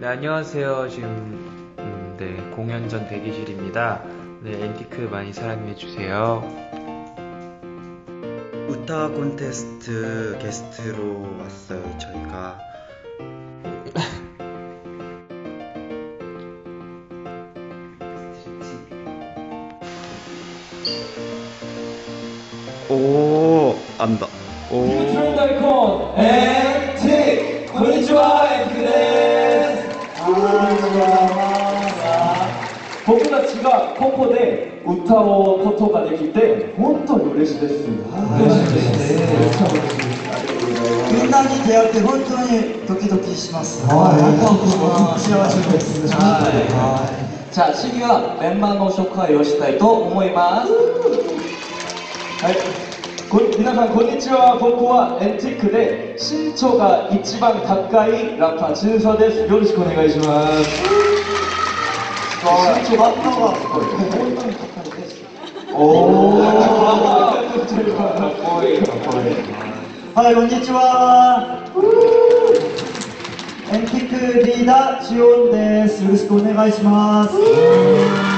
네, 안녕하세요. 지금 음, 네, 공연 전 대기실입니다. 네, 앤티크 많이 사랑해 주세요. 우타 콘테스트 게스트로 왔어요. 저희가 오 안다. 오. 유출달콘 앤틱 곤니치와 僕たちがここで歌うことができて本当に嬉しいです。嬉しいです。みんなに出会って本当にドキドキします。はい、幸せです。はじゃあ次はメンバーの紹介をしたいと思います。はい。こ皆さんこんにちは。僕はエンティックで身長が一番高いラッパーチヌサです。よろしくお願いしますはい、こんにちは。エンティックリーダージオンです。よろしくお願いします。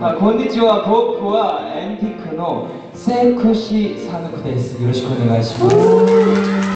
あこんにちは。僕はエンティックのセクシーサヌクです。よろしくお願いします。